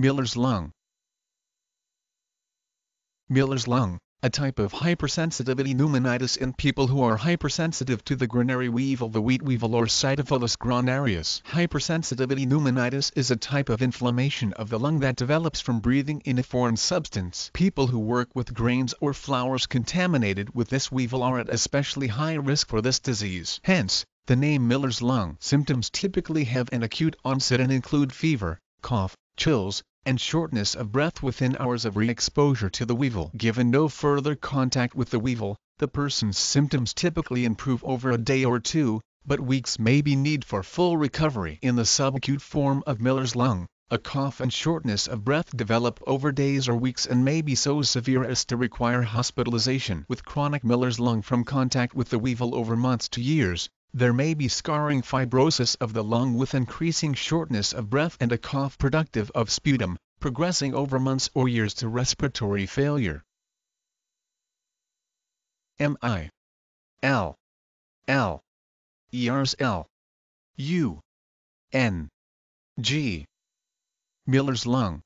Miller's lung. Miller's lung, a type of hypersensitivity pneumonitis in people who are hypersensitive to the granary weevil the wheat weevil or Sitophilus granarius. Hypersensitivity pneumonitis is a type of inflammation of the lung that develops from breathing in a foreign substance. People who work with grains or flours contaminated with this weevil are at especially high risk for this disease. Hence, the name Miller's lung. Symptoms typically have an acute onset and include fever, cough, chills, and shortness of breath within hours of re-exposure to the weevil. Given no further contact with the weevil, the person's symptoms typically improve over a day or two, but weeks may be need for full recovery. In the subacute form of Miller's lung, a cough and shortness of breath develop over days or weeks and may be so severe as to require hospitalization. With chronic Miller's lung from contact with the weevil over months to years, there may be scarring fibrosis of the lung with increasing shortness of breath and a cough productive of sputum, progressing over months or years to respiratory failure. M I. L. L. ERS L. U. N. G. Miller's lung